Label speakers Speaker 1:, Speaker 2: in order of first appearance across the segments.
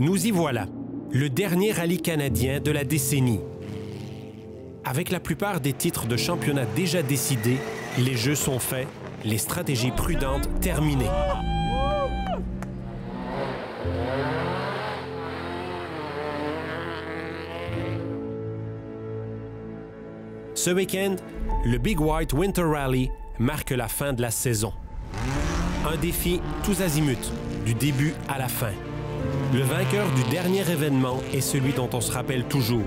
Speaker 1: Nous y voilà, le dernier rallye canadien de la décennie. Avec la plupart des titres de championnat déjà décidés, les jeux sont faits, les stratégies prudentes terminées. Ce week-end, le Big White Winter Rally marque la fin de la saison. Un défi tous azimuts, du début à la fin. Le vainqueur du dernier événement est celui dont on se rappelle toujours.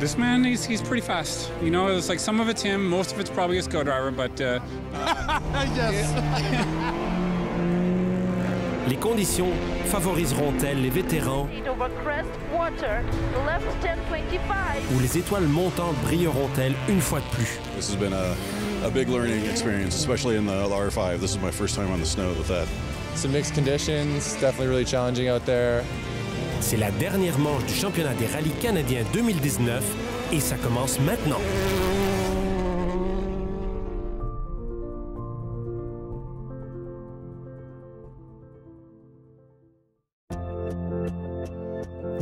Speaker 2: This man, he's, he's pretty fast. You know, it's like some of it's him, most of it's probably his co-driver, but... Uh,
Speaker 3: yes.
Speaker 1: Les conditions favoriseront-elles les vétérans?
Speaker 4: Over crest, water, left 1025.
Speaker 1: ou les étoiles montantes brilleront-elles une fois de plus?
Speaker 5: This has been a, a big learning experience, especially in the, the R5. This is my first time on the snow with that.
Speaker 1: C'est la dernière manche du championnat des rallyes canadiens 2019 et ça commence maintenant.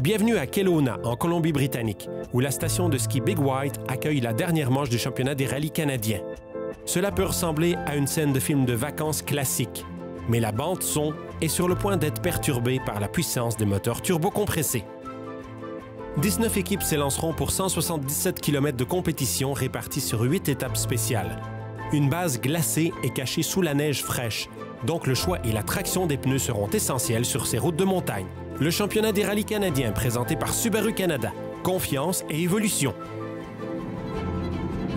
Speaker 1: Bienvenue à Kelowna, en Colombie-Britannique, où la station de ski Big White accueille la dernière manche du championnat des rallyes canadiens. Cela peut ressembler à une scène de film de vacances classique, mais la bande son est sur le point d'être perturbée par la puissance des moteurs turbocompressés. 19 équipes s'élanceront pour 177 km de compétition réparties sur 8 étapes spéciales. Une base glacée est cachée sous la neige fraîche, donc le choix et la traction des pneus seront essentiels sur ces routes de montagne. Le championnat des rallyes canadiens présenté par Subaru Canada. Confiance et évolution.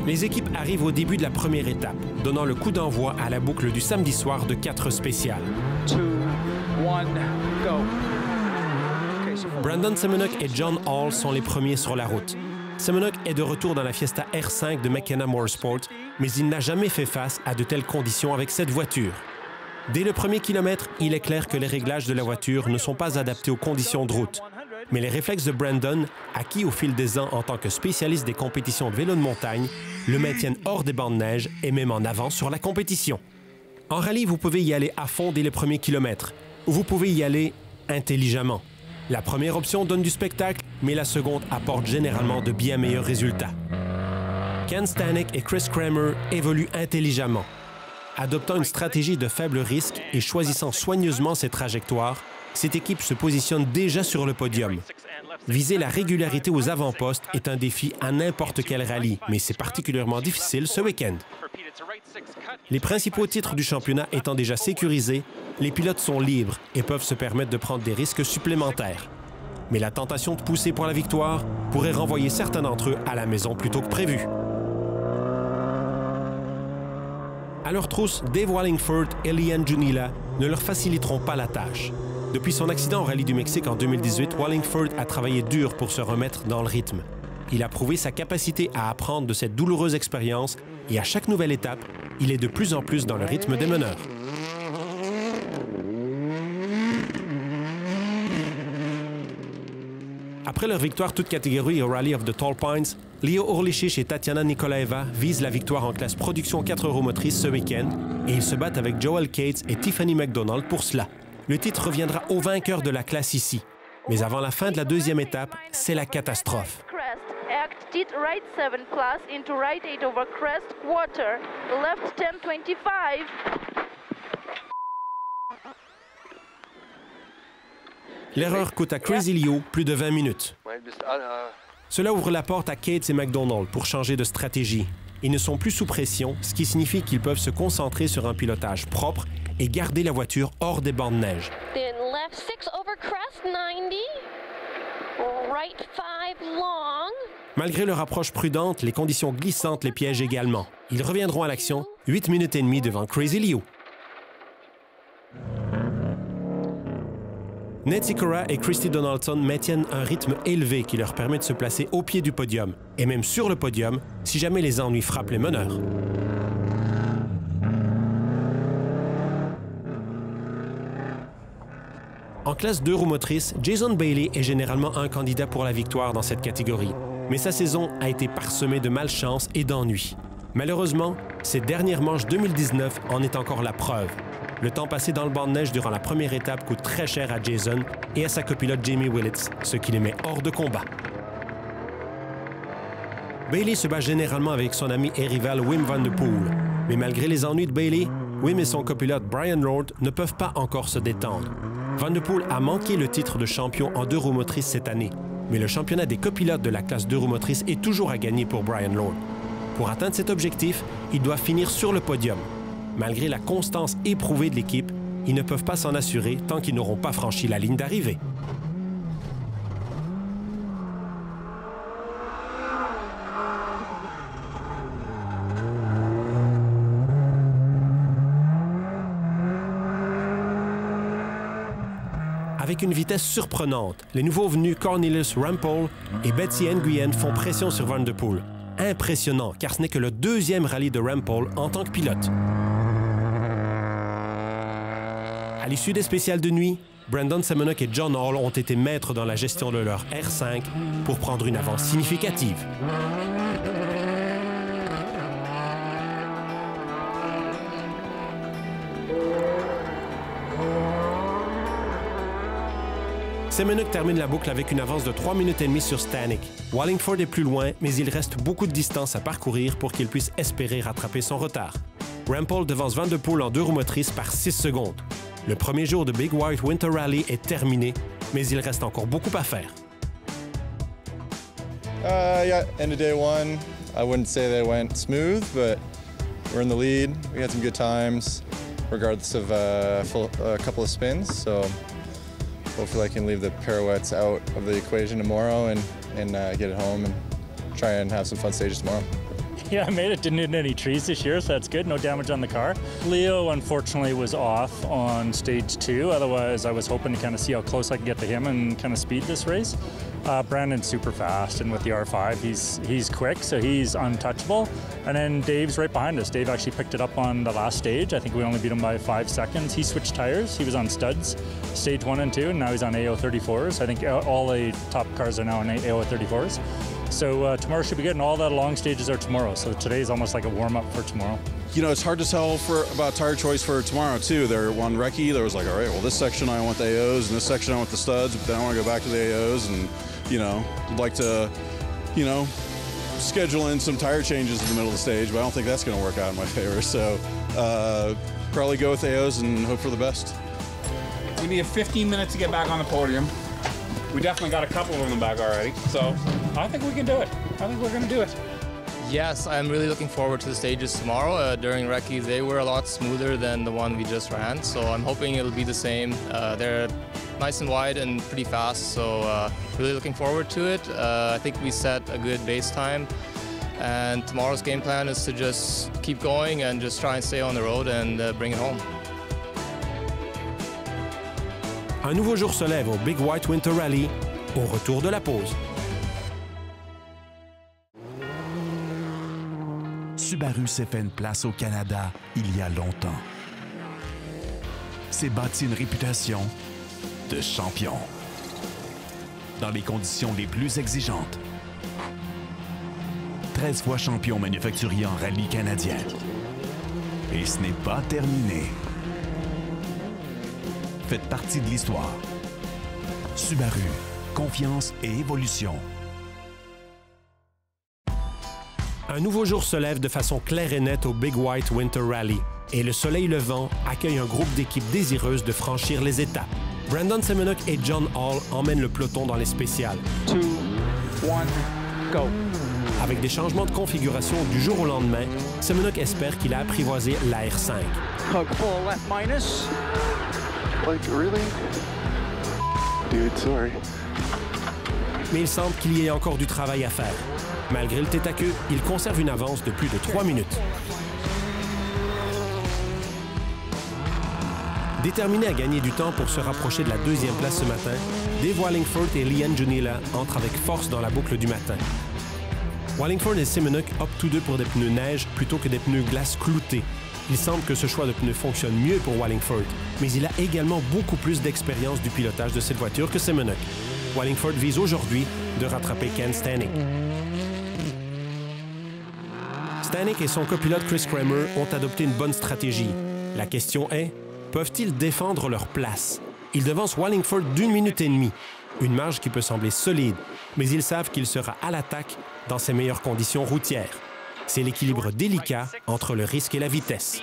Speaker 1: Les équipes arrivent au début de la première étape, donnant le coup d'envoi à la boucle du samedi soir de 4 spéciales.
Speaker 6: two, one, go.
Speaker 1: Brandon Semenuk et John Hall sont les premiers sur la route. Semenuk est de retour dans la Fiesta R5 de McKenna Motorsport, mais il n'a jamais fait face à de telles conditions avec cette voiture. Dès le premier kilomètre, il est clair que les réglages de la voiture ne sont pas adaptés aux conditions de route. Mais les réflexes de Brandon, acquis au fil des ans en tant que spécialiste des compétitions de vélo de montagne, le maintiennent hors des bancs de neige et même en avance sur la compétition. En rallye, vous pouvez y aller à fond dès les premiers kilomètres, ou vous pouvez y aller intelligemment. La première option donne du spectacle, mais la seconde apporte généralement de bien meilleurs résultats. Ken Stanek et Chris Kramer évoluent intelligemment. Adoptant une stratégie de faible risque et choisissant soigneusement ses trajectoires, cette équipe se positionne déjà sur le podium. Viser la régularité aux avant-postes est un défi à n'importe quel rallye, mais c'est particulièrement difficile ce week-end. Les principaux titres du championnat étant déjà sécurisés, les pilotes sont libres et peuvent se permettre de prendre des risques supplémentaires. Mais la tentation de pousser pour la victoire pourrait renvoyer certains d'entre eux à la maison plutôt que prévu. À leur trousse, Dave Wallingford et Liam Junila ne leur faciliteront pas la tâche. Depuis son accident au Rallye du Mexique en 2018, Wallingford a travaillé dur pour se remettre dans le rythme. Il a prouvé sa capacité à apprendre de cette douloureuse expérience et à chaque nouvelle étape, il est de plus en plus dans le rythme des meneurs. Après leur victoire toute catégorie au Rally of the Tall Pines, Leo Orlichich et Tatiana Nikolaeva visent la victoire en classe production 4 roues motrices ce week-end et ils se battent avec Joel Cates et Tiffany McDonald pour cela. Le titre reviendra au vainqueur de la classe ici. Mais avant la fin de la deuxième étape, c'est la catastrophe.
Speaker 4: Crest, act tit right 7 class into right 8 over crest, water, left 1025.
Speaker 1: L'erreur coûte à Crazy Leo plus de 20 minutes. Cela ouvre la porte à Cates et McDonald pour changer de stratégie. Ils ne sont plus sous pression, ce qui signifie qu'ils peuvent se concentrer sur un pilotage propre et garder la voiture hors des bancs de neige.
Speaker 7: Then left 6 over crest 90. Right 5 long.
Speaker 1: Malgré leur approche prudente, les conditions glissantes les piègent également. Ils reviendront à l'action 8 minutes et demie devant Crazy Leo. Ned Sikora et Christy Donaldson maintiennent un rythme élevé qui leur permet de se placer au pied du podium, et même sur le podium, si jamais les ennuis frappent les meneurs. En classe 2 roues motrices, Jason Bailey est généralement un candidat pour la victoire dans cette catégorie. Mais sa saison a été parsemée de malchance et d'ennuis. Malheureusement, cette dernière manche 2019 en est encore la preuve. Le temps passé dans le banc de neige durant la première étape coûte très cher à Jason et à sa copilote Jamie Willits, ce qui les met hors de combat. Bailey se bat généralement avec son ami et rival Wim van de Poel, mais malgré les ennuis de Bailey, Wim et son copilote Brian Lord ne peuvent pas encore se détendre. Van de Poel a manqué le titre de champion en deux roues motrices cette année, mais le championnat des copilotes de la classe deux roues motrices est toujours à gagner pour Brian Lord. Pour atteindre cet objectif, il doit finir sur le podium. Malgré la constance éprouvée de l'équipe, ils ne peuvent pas s'en assurer tant qu'ils n'auront pas franchi la ligne d'arrivée. Avec une vitesse surprenante, les nouveaux venus Cornelius Rampol et Betsy Nguyen font pression sur Van der Poel. Impressionnant, car ce n'est que le deuxième rallye de Rampol en tant que pilote. À l'issue des spéciales de nuit, Brandon Semenuk et John Hall ont été maîtres dans la gestion de leur R5 pour prendre une avance significative. Semenuk termine la boucle avec une avance de 3 minutes et demie sur Stanek. Wallingford est plus loin, mais il reste beaucoup de distance à parcourir pour qu'il puisse espérer rattraper son retard. Rampol devance Van der Poel en deux roues motrices par 6 secondes. Le premier jour de Big White Winter Rally est terminé, mais il reste encore beaucoup à faire.
Speaker 3: Uh, end of day one. I wouldn't say they went smooth, but we're in the lead. We had some good times, regardless of uh, a couple of spins. Hopefully I can leave the pirouettes out of the equation tomorrow and, and uh, get it home and try and have some fun stages tomorrow.
Speaker 8: Yeah, I made it. Didn't hit any trees this year, so that's good. No damage on the car. Leo, unfortunately, was off on stage two. Otherwise, I was hoping to kind of see how close I could get to him and kind of speed this race. Uh, Brandon's super fast, and with the R5, he's he's quick, so he's untouchable. And then Dave's right behind us. Dave actually picked it up on the last stage. I think we only beat him by five seconds. He switched tires. He was on studs, stage one and two, and now he's on AO34s. I think all the top cars are now on AO34s. So uh, tomorrow should be good, and all the long stages are tomorrow. So today is almost like a warm up for tomorrow.
Speaker 5: You know, it's hard to tell for about tire choice for tomorrow too. There, one recce, there was like, all right, well, this section I want the AOs, and this section I want the studs, but then I want to go back to the AOs, and you know, I'd like to, you know, schedule in some tire changes in the middle of the stage, but I don't think that's going to work out in my favor. So uh, probably go with AOs and hope for the best.
Speaker 2: We need 15 minutes to get back on the podium. We definitely got a couple of them back already, so I think we can do it. I think we're going to do it.
Speaker 9: Yes, I'm really looking forward to the stages tomorrow. Uh, during recce, they were a lot smoother than the one we just ran, so I'm hoping it'll be the same. Uh, they're nice and wide and pretty fast, so uh, really looking forward to it. Uh, I think we set a good base time, and tomorrow's game plan is to just keep going and just try and stay on the road and uh, bring it home.
Speaker 1: Un nouveau jour se lève au Big White Winter Rally au retour de la pause.
Speaker 10: Subaru s'est fait une place au Canada il y a longtemps. S'est bâti une réputation de champion dans les conditions les plus exigeantes. 13 fois champion manufacturier en rallye canadien. Et ce n'est pas terminé. Faites partie de l'histoire. Subaru, confiance et évolution.
Speaker 1: Un nouveau jour se lève de façon claire et nette au Big White Winter Rally et le soleil levant accueille un groupe d'équipes désireuses de franchir les étapes. Brandon Semenuk et John Hall emmènent le peloton dans les spéciales.
Speaker 6: Two, one, go.
Speaker 1: Avec des changements de configuration du jour au lendemain, Semenuk espère qu'il a apprivoisé la R5.
Speaker 6: Hook full left minus.
Speaker 11: Like, really? Dude, sorry.
Speaker 1: Mais il semble qu'il y ait encore du travail à faire. Malgré le tête à queue, il conserve une avance de plus de 3 minutes. Déterminé à gagner du temps pour se rapprocher de la deuxième place ce matin, Dave Wallingford et Liam Junila entrent avec force dans la boucle du matin. Wallingford et Semenuk optent tous deux pour des pneus neige plutôt que des pneus glace cloutés. Il semble que ce choix de pneus fonctionne mieux pour Wallingford, mais il a également beaucoup plus d'expérience du pilotage de cette voiture que Semenuk. Wallingford vise aujourd'hui de rattraper Ken Stanek. Stanek et son copilote Chris Kramer ont adopté une bonne stratégie. La question est, peuvent-ils défendre leur place? Ils devancent Wallingford d'une minute et demie, une marge qui peut sembler solide, mais ils savent qu'il sera à l'attaque dans ses meilleures conditions routières. C'est l'équilibre délicat entre le risque et la vitesse.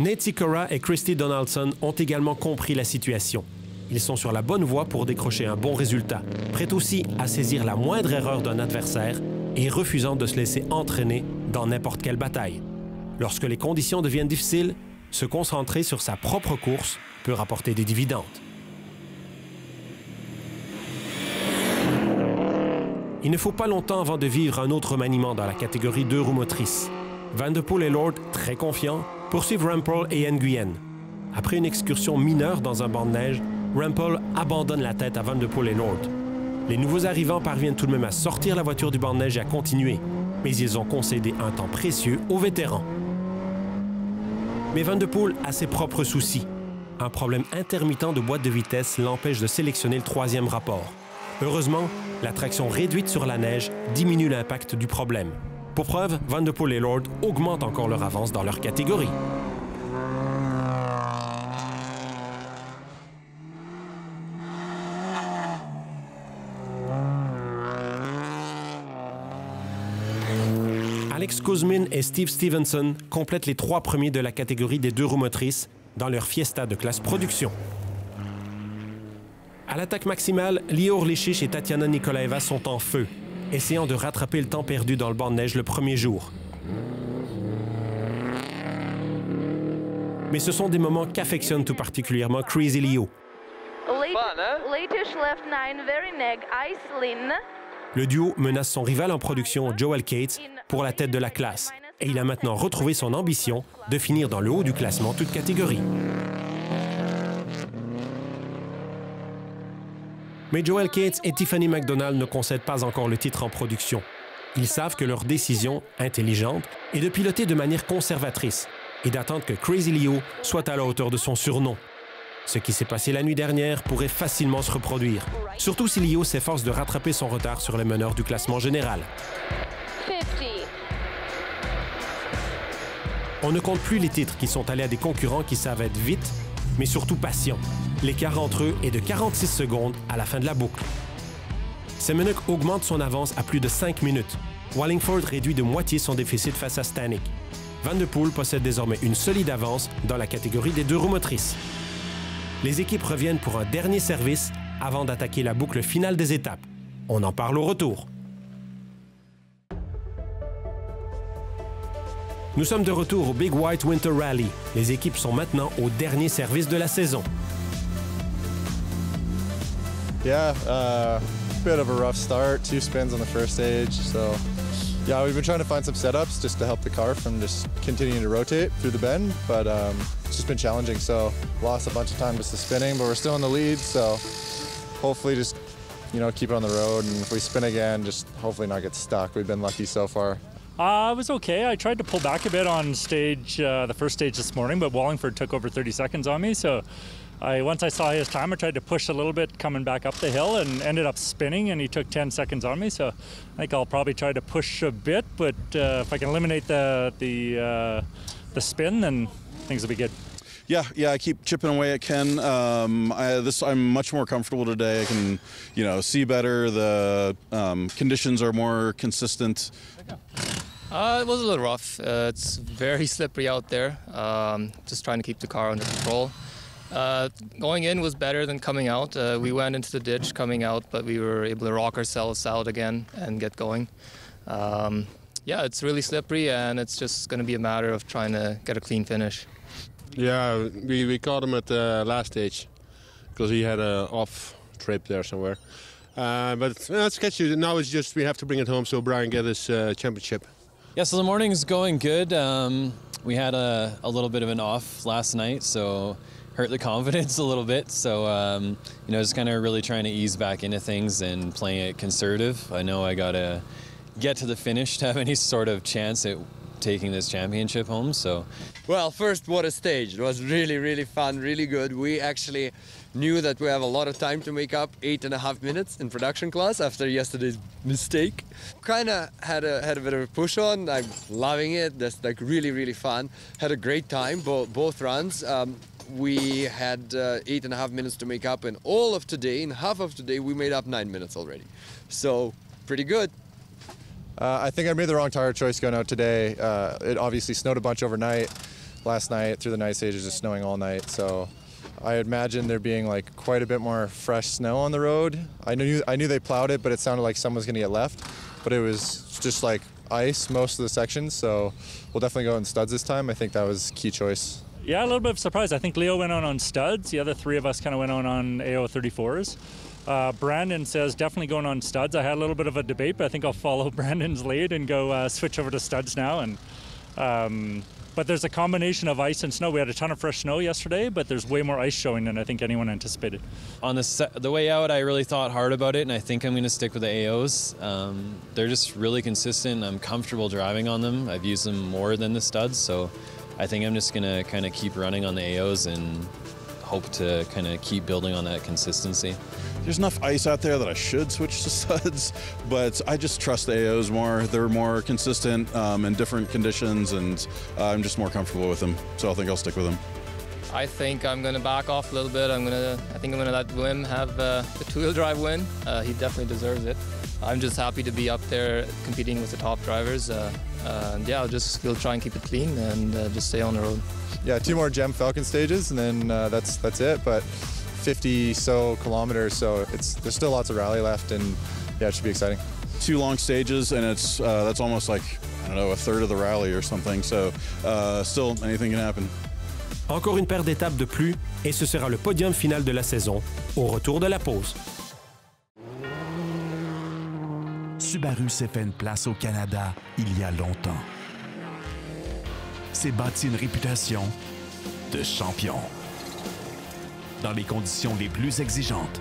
Speaker 1: Nate Sikora et Christy Donaldson ont également compris la situation. Ils sont sur la bonne voie pour décrocher un bon résultat, prêts aussi à saisir la moindre erreur d'un adversaire et refusant de se laisser entraîner dans n'importe quelle bataille. Lorsque les conditions deviennent difficiles, se concentrer sur sa propre course peut rapporter des dividendes. Il ne faut pas longtemps avant de vivre un autre maniement dans la catégorie deux roues motrices. Van de Poel et Lord, très confiants, poursuivent Rampol et Nguyen. Après une excursion mineure dans un banc de neige, Rampol abandonne la tête à Van de Poel et Lord. Les nouveaux arrivants parviennent tout de même à sortir la voiture du banc de neige et à continuer, mais ils ont concédé un temps précieux aux vétérans. Mais Van de Poel a ses propres soucis. Un problème intermittent de boîte de vitesse l'empêche de sélectionner le troisième rapport. Heureusement, la traction réduite sur la neige diminue l'impact du problème. Pour preuve, Van de Poel et Lord augmentent encore leur avance dans leur catégorie. Alex Kuzmin et Steve Stevenson complètent les trois premiers de la catégorie des deux roues motrices dans leur Fiesta de classe production. À l'attaque maximale, Lior Lichich et Tatiana Nikolaeva sont en feu, essayant de rattraper le temps perdu dans le banc de neige le premier jour. Mais ce sont des moments qu'affectionne tout particulièrement Crazy Leo.
Speaker 4: Icelin.
Speaker 1: Le duo menace son rival en production, Joel Cates, pour la tête de la classe. Et il a maintenant retrouvé son ambition de finir dans le haut du classement toute catégorie. Mais Joel Cates et Tiffany McDonald ne concèdent pas encore le titre en production. Ils savent que leur décision, intelligente, est de piloter de manière conservatrice et d'attendre que Crazy Leo soit à la hauteur de son surnom. Ce qui s'est passé la nuit dernière pourrait facilement se reproduire, surtout si Leo s'efforce de rattraper son retard sur les meneurs du classement général.
Speaker 7: 50.
Speaker 1: On ne compte plus les titres qui sont allés à des concurrents qui savent être vite, mais surtout patients. L'écart entre eux est de 46 secondes à la fin de la boucle. Semenuk augmente son avance à plus de 5 minutes. Wallingford réduit de moitié son déficit face à Stanek. Van de Poel possède désormais une solide avance dans la catégorie des deux roues motrices. Les équipes reviennent pour un dernier service avant d'attaquer la boucle finale des étapes. On en parle au retour. Nous sommes de retour au Big White Winter Rally. Les équipes sont maintenant au dernier service de la saison.
Speaker 3: Yeah, uh, bit of a rough start. Two spins on the first stage. So, yeah, we've been trying to find some setups just to help the car from just continuing to rotate through the bend, but um, it's just been challenging. So, lost a bunch of time just to spinning, but we're still in the lead. So, hopefully, just you know, keep it on the road, and if we spin again, just hopefully not get stuck. We've been lucky so far.
Speaker 8: Uh, it was okay. I tried to pull back a bit on stage, uh, the first stage this morning, but Wallingford took over 30 seconds on me. So I once I saw his time, I tried to push a little bit coming back up the hill and ended up spinning, and he took 10 seconds on me. So I think I'll probably try to push a bit, but uh, if I can eliminate the the uh, the spin, then things will be good.
Speaker 5: Yeah, yeah, I keep chipping away at Ken. Um, I, this I'm much more comfortable today. I can, you know, see better. The um, conditions are more consistent.
Speaker 9: Uh, it was a little rough. Uh, it's very slippery out there. Um, just trying to keep the car under control. Uh, going in was better than coming out. Uh, we went into the ditch coming out, but we were able to rock ourselves out again and get going. Um, yeah, it's really slippery, and it's just going to be a matter of trying to get a clean finish.
Speaker 12: Yeah, we, we caught him at the last stage because he had a off trip there somewhere. Uh, but uh, it's catchy. Now it's just we have to bring it home so Brian get his uh, championship.
Speaker 13: Yeah, so the morning's going good. Um, we had a, a little bit of an off last night, so hurt the confidence a little bit. So, um, you know, just kind of really trying to ease back into things and playing it conservative. I know I got to get to the finish to have any sort of chance at taking this championship home. So,
Speaker 14: well, first, what a stage! It was really, really fun, really good. We actually knew that we have a lot of time to make up eight and a half minutes in production class after yesterday's mistake. Kind of had a had a bit of a push on. I'm loving it. That's like really, really fun. Had a great time both both runs. Um, we had uh, eight and a half minutes to make up, and all of today, in half of today, we made up nine minutes already. So pretty good.
Speaker 3: Uh, I think I made the wrong tire choice going out today. Uh, it obviously snowed a bunch overnight. Last night, through the night stages, just snowing all night. So I imagine there being like quite a bit more fresh snow on the road. I knew I knew they plowed it, but it sounded like someone's going to get left. But it was just like ice most of the sections. So we'll definitely go in studs this time. I think that was key choice.
Speaker 8: Yeah, a little bit of surprise. I think Leo went on on studs. The other three of us kind of went on on AO 34s. Uh, Brandon says definitely going on studs. I had a little bit of a debate, but I think I'll follow Brandon's lead and go uh, switch over to studs now. And um, but there's a combination of ice and snow. We had a ton of fresh snow yesterday, but there's way more ice showing than I think anyone anticipated.
Speaker 13: On the se- the way out, I really thought hard about it, and I think I'm going to stick with the AOs. Um, they're just really consistent. I'm comfortable driving on them. I've used them more than the studs, so I think I'm just going to kind of keep running on the AOs and hope to kind of keep building on that consistency.
Speaker 5: There's enough ice out there that I should switch to studs, but I just trust the AOs more. They're more consistent um, in different conditions, and uh, I'm just more comfortable with them. So I think I'll stick with them.
Speaker 9: I think I'm going to back off a little bit. I'm going to. I think I'm going to let Wim have uh, the two-wheel drive win. Uh, he definitely deserves it. I'm just happy to be up there competing with the top drivers. Uh, and yeah, I'll just we'll try and keep it clean and uh, just stay on the road.
Speaker 3: Yeah, two more Gem Falcon stages, and then uh, that's that's it. But 50 so kilometers, so it's there's still lots of rally left, and yeah, it should be exciting.
Speaker 5: Two long stages, and it's uh, that's almost like I don't know a third of the rally or something. So uh, still anything can happen.
Speaker 1: Encore une paire d'étapes de plus, et ce sera le podium final de la saison, au retour de la pause.
Speaker 10: Subaru s'est fait une place au Canada il y a longtemps. S'est bâti une réputation de champion dans les conditions les plus exigeantes.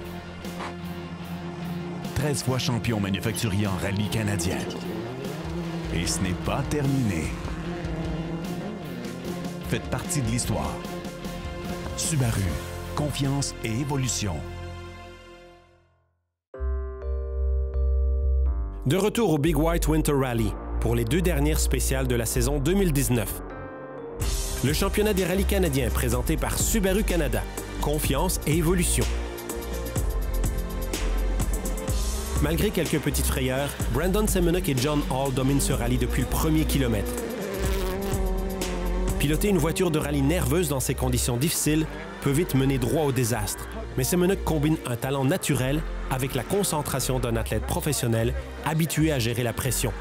Speaker 10: 13 fois champion manufacturier en rallye canadien. Et ce n'est pas terminé. Faites partie de l'histoire. Subaru, confiance et évolution.
Speaker 1: De retour au Big White Winter Rally pour les deux dernières spéciales de la saison 2019. Le championnat des rallyes canadiens présenté par Subaru Canada. Confiance et évolution. Malgré quelques petites frayeurs, Brandon Semenuk et John Hall dominent ce rallye depuis le premier kilomètre. Piloter une voiture de rallye nerveuse dans ces conditions difficiles peut vite mener droit au désastre, mais Semenuk combine un talent naturel avec la concentration d'un athlète professionnel habitué à gérer la pression.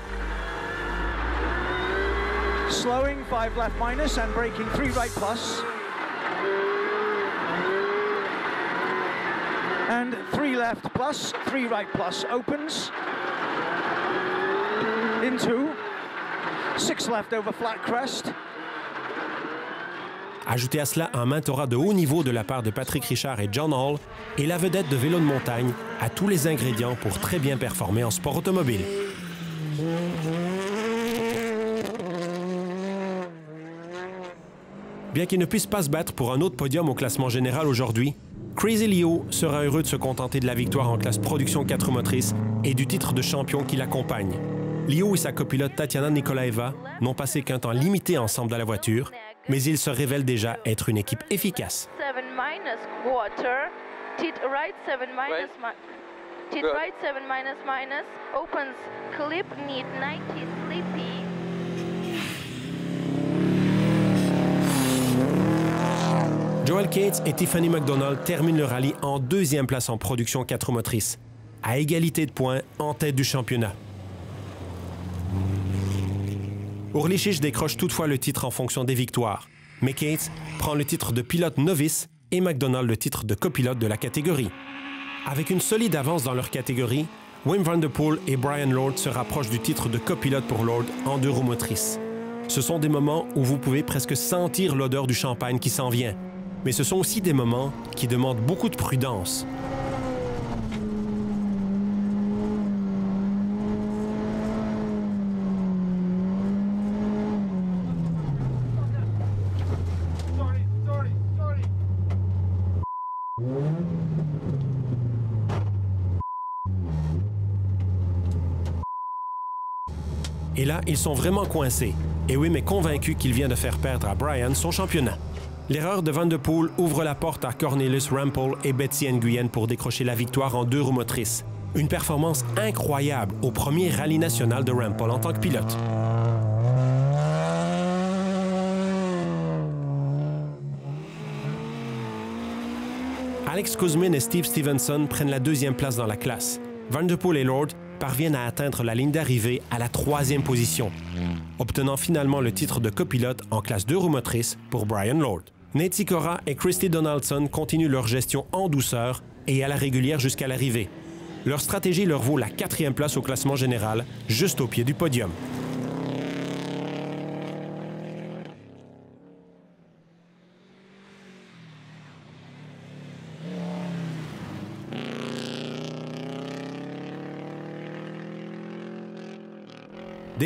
Speaker 6: Slowing, 5 left minus and braking 3 right plus. And 3 left plus, 3 right plus opens. Into 6 left over flat crest.
Speaker 1: Ajoutez à cela un mentorat de haut niveau de la part de Patrick Richard et John Hall, et la vedette de vélo de montagne a tous les ingrédients pour très bien performer en sport automobile. Bien qu'il ne puisse pas se battre pour un autre podium au classement général aujourd'hui, Crazy Leo sera heureux de se contenter de la victoire en classe production 4 motrices et du titre de champion qui l'accompagne. Leo et sa copilote Tatiana Nikolaeva n'ont passé qu'un temps limité ensemble dans la voiture, mais ils se révèlent déjà être une équipe efficace.
Speaker 4: 7 minus quarter, tit right 7 minus mi- tit right 7 minus minus, opens clip need 90 sleepy.
Speaker 1: Joel Cates et Tiffany McDonald terminent le rallye en deuxième place en production 4 motrices, à égalité de points en tête du championnat. Orlichich décroche toutefois le titre en fonction des victoires, mais prend le titre de pilote novice et McDonald le titre de copilote de la catégorie. Avec une solide avance dans leur catégorie, Wim Van Der Poel et Brian Lord se rapprochent du titre de copilote pour Lord en deux roues motrices. Ce sont des moments où vous pouvez presque sentir l'odeur du champagne qui s'en vient, mais ce sont aussi des moments qui demandent beaucoup de prudence. Et là, ils sont vraiment coincés. Et Wim est convaincu qu'il vient de faire perdre à Brian son championnat. L'erreur de Van de Poel ouvre la porte à Cornelis Rampel et Betsy Nguyen pour décrocher la victoire en deux roues motrices. Une performance incroyable au premier rallye national de Rampel en tant que pilote. Alex Kuzmin et Steve Stevenson prennent la deuxième place dans la classe. Van de Poel et Lord parviennent à atteindre la ligne d'arrivée à la troisième position, obtenant finalement le titre de copilote en classe 2 roues motrices pour Brian Lord. Nate Sikora et Christy Donaldson continuent leur gestion en douceur et à la régulière jusqu'à l'arrivée. Leur stratégie leur vaut la quatrième place au classement général, juste au pied du podium.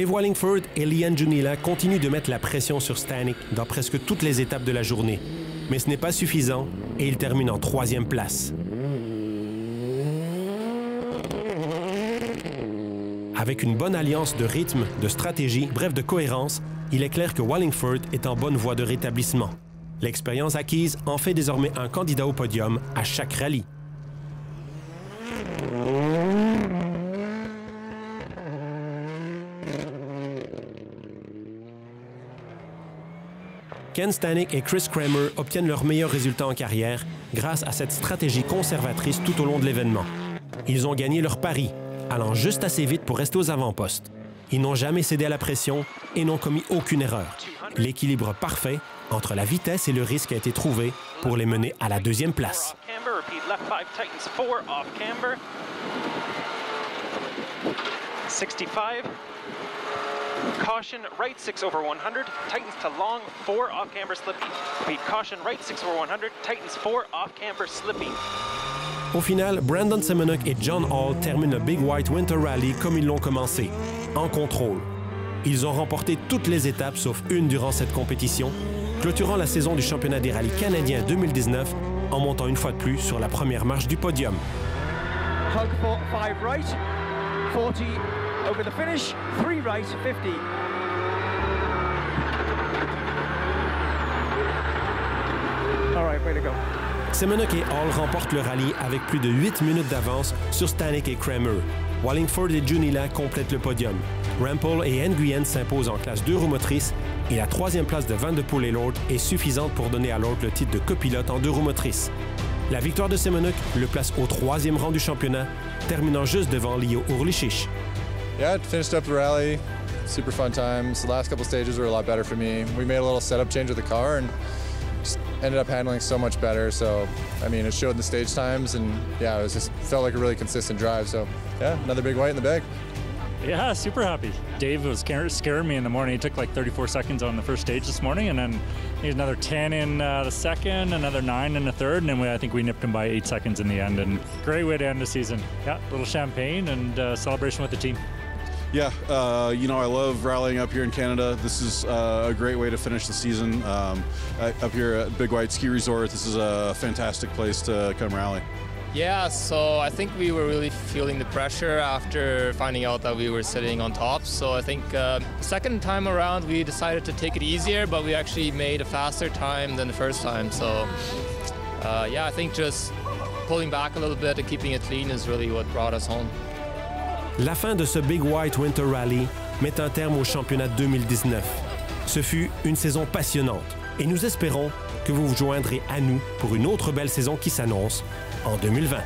Speaker 1: Dave Wallingford et Liane Junila continuent de mettre la pression sur Stanek dans presque toutes les étapes de la journée. Mais ce n'est pas suffisant et ils terminent en troisième place. Avec une bonne alliance de rythme, de stratégie, bref de cohérence, il est clair que Wallingford est en bonne voie de rétablissement. L'expérience acquise en fait désormais un candidat au podium à chaque rallye. Ken Stanek et Chris Kramer obtiennent leur meilleurs résultats en carrière grâce à cette stratégie conservatrice tout au long de l'événement. Ils ont gagné leur pari, allant juste assez vite pour rester aux avant-postes. Ils n'ont jamais cédé à la pression et n'ont commis aucune erreur. L'équilibre parfait entre la vitesse et le risque a été trouvé pour les mener à la deuxième place.
Speaker 15: 65. Caution, right 6 over 100, tightens to long, 4 off camber slippy. Repeat, caution, right 6 over 100, tightens 4 off camber slippy.
Speaker 1: Au final, Brandon Semenuk et John Hall terminent le Big White Winter Rally comme ils l'ont commencé, en contrôle. Ils ont remporté toutes les étapes sauf une durant cette compétition, clôturant la saison du championnat des rallyes canadiens 2019 en montant une fois de plus sur la première marche du podium.
Speaker 6: Hug for five right, 40 over the finish, three right, 50. All right.
Speaker 1: Semenuk et Hall remportent le rallye avec plus de 8 minutes d'avance sur Stanek et Kramer. Wallingford et Junila complètent le podium. Rampel et Nguyen s'imposent en classe 2 roues motrices et la troisième place de Van de Poel et Lord est suffisante pour donner à Lord le titre de copilote en deux roues motrices. La victoire de Semenuk le place au troisième rang du championnat, terminant juste devant Leo Urlichich.
Speaker 3: Yeah, it finished up the rally. Super fun times. The last couple stages were a lot better for me. We made a little setup change with the car and just ended up handling so much better. So, I mean, it showed in the stage times, and yeah, it was just felt like a really consistent drive. So, yeah, another big white in the bag.
Speaker 8: Yeah, super happy. Dave was scaring me in the morning. He took like 34 seconds on the first stage this morning, and then he had another 10 in uh, the second, another nine in the third, and then we, I think we nipped him by eight seconds in the end. And great way to end the season. Yeah, little champagne and uh, celebration with the team.
Speaker 5: Yeah, uh, you know, I love rallying up here in Canada. This is uh, a great way to finish the season. Um, up here at Big White Ski Resort, this is a fantastic place to come rally.
Speaker 9: Yeah, so I think we were really feeling the pressure after finding out that we were sitting on top. So I think uh, second time around we decided to take it easier, but we actually made a faster time than the first time. So uh, yeah, I think just pulling back a little bit and keeping it clean is really what brought us home.
Speaker 1: La fin de ce Big White Winter Rally met un terme au championnat 2019. Ce fut une saison passionnante et nous espérons que vous vous joindrez à nous pour une autre belle saison qui s'annonce en 2020.